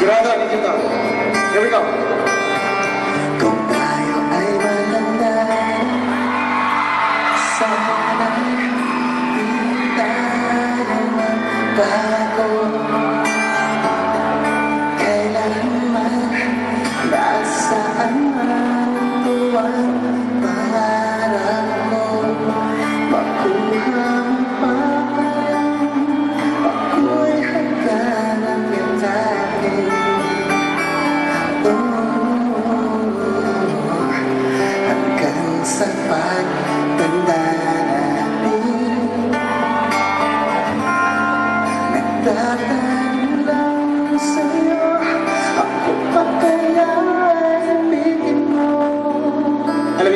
Here we go.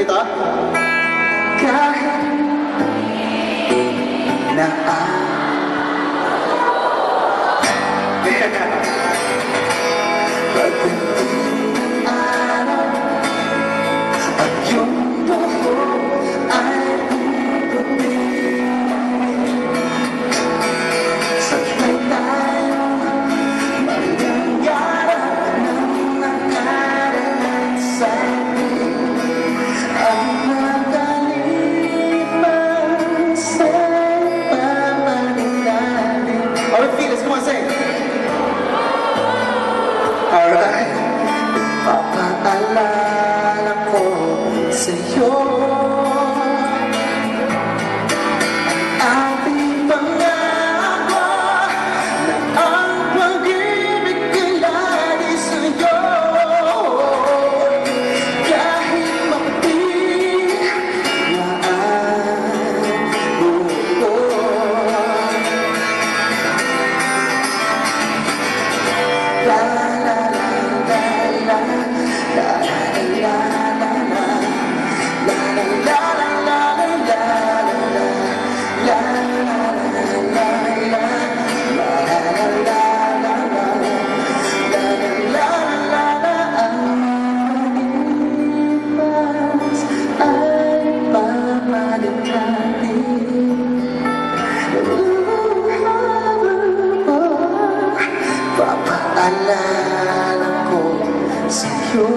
To? Kahit na ang Señor. paalala ko sa'yo